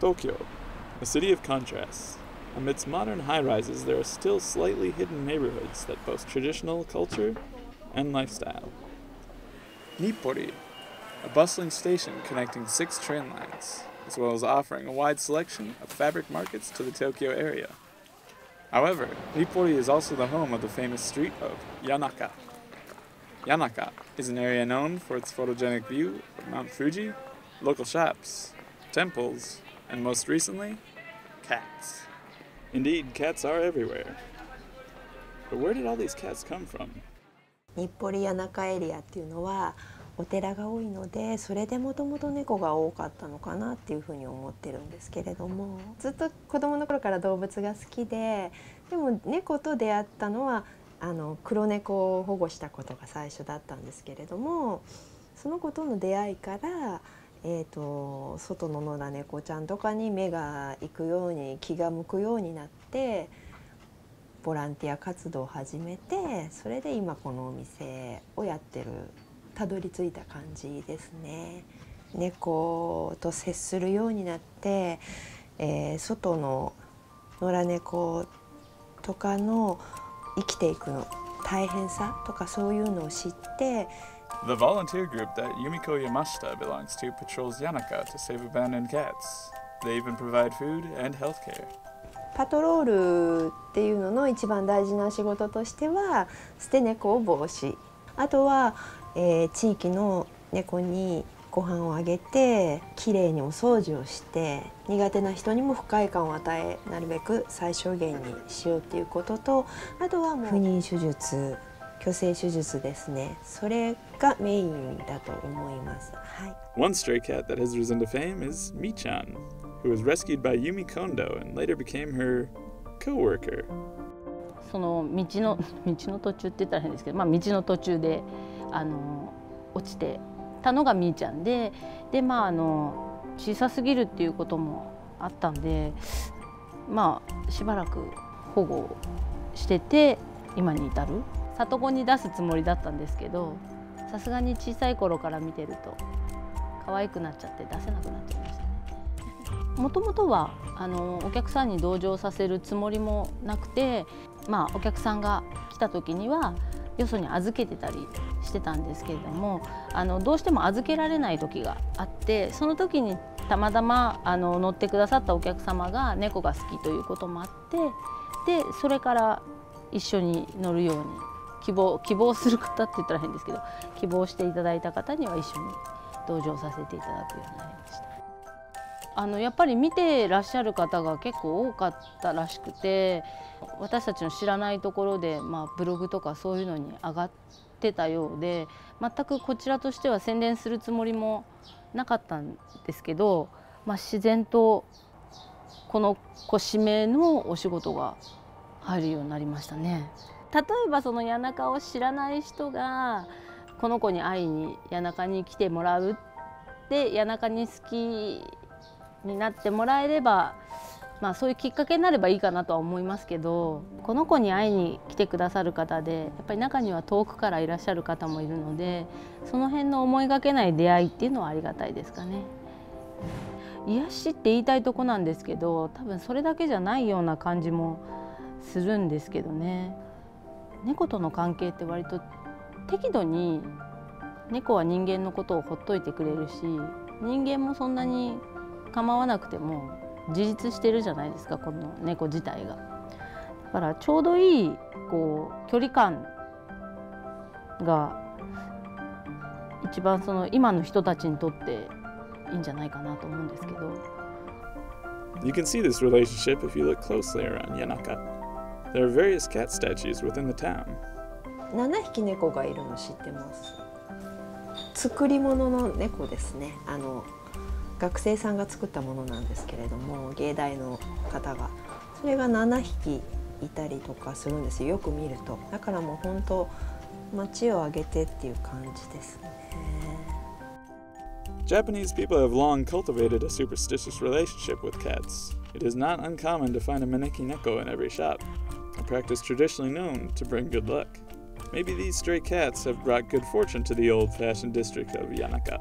Tokyo, a city of contrasts. Amidst modern high rises, there are still slightly hidden neighborhoods that boast traditional culture and lifestyle. Nippori, a bustling station connecting six train lines, as well as offering a wide selection of fabric markets to the Tokyo area. However, Nippori is also the home of the famous street of Yanaka. Yanaka is an area known for its photogenic view of Mount Fuji, local shops, temples, and most recently, cats. Indeed, cats are everywhere. But where did all these cats come from? 日暮里谷中エリアっていうのはお寺が多いのでそれでもともと猫が多かったのかなっていうふうに思ってるんですけれどもずっと子供の頃から動物が好きででも猫と出会ったのはあの黒猫を保護したことが最初だったんですけれどもその子との出会いからえーと、外の野良猫ちゃんとかに目が行くように気が向くようになってボランティア活動を始めてそれで今このお店をやってるたどり着いた感じですね。猫と接するようになって、えー、外の野良猫とかの生きていくの大変さとかそういうのを知って The volunteer group that Yumiko Yamashita belongs to patrols Yanaka to save abandoned cats. They even provide food and healthcare. パトロールっていうのの一番大事な仕事としては捨て猫を防止あとは、えー、地域の猫にご飯をあげてきれいにお掃除をして苦手な人にも不快感を与えなるべく最小限にしようっていうこととあとは不妊手術去勢手術ですね。それがメインだと思います、はい、One stray cat that has risen to fame is Mi-chan, who was rescued by Yumi Kondo and later became her co-worker. その道の 道の途中って言ったら変ですけど、まあ、道の途中であの落ちてたのがみーちゃんででまああの小さすぎるっていうこともあったんでまあしばらく保護してて今に至る？里子に出すつもりだったんですけどさすがに小さい頃から見てると可愛くなっちゃって出せなくなっちゃいましたね。もともとはあのお客さんに同乗させるつもりもなくて、まあ、お客さんが来た時にはよそに預けてたりしてたんですけれどもあのどうしても預けられない時があってその時にたまたまあの乗ってくださったお客様が猫が好きということもあってでそれから一緒に乗るように希望希望する方って言ったら変ですけど希望していただいた方には一緒に同乗させていただくようになりました。あのやっぱり見てらっしゃる方が結構多かったらしくて私たちの知らないところで、まあ、ブログとかそういうのに上がってたようで全くこちらとしては宣伝するつもりもなかったんですけど、まあ、自然とこの子指名のお仕事が入るようになりましたね。例えばその谷中を知らない人がこの子に会いに谷中に来てもらうで谷中に好きになってもらえれば、まあ、そういうきっかけになればいいかなとは思いますけどこの子に会いに来てくださる方でやっぱり中には遠くからいらっしゃる方もいるのでその辺の思いがけない出会いっていうのはありがたいですかね。癒しって言いたいとこなんですけど多分それだけじゃないような感じもするんですけどね。猫との関係って割と適度に猫は人間のことをほっといてくれるし人間もそんなに構わなくても自立してるじゃないですかこの猫自体が。だからちょうどいいこう距離感が一番その今の人たちにとっていいんじゃないかなと思うんですけど。You can see this relationship if you look closely around Yanaka. There are various cat statues within the town. 7匹猫がいるの知ってます作り物の猫ですねあの学生さんが作ったものなんですけれども芸大の方がそれが7匹いたりとかするんですよよく見るとだからもう本当街を挙げてっていう感じですね Japanese people have long cultivated a superstitious relationship with cats. It is not uncommon to find a maneki neko in every shop. A practice traditionally known to bring good luck. Maybe these stray cats have brought good fortune to the old fashioned district of Yanaka.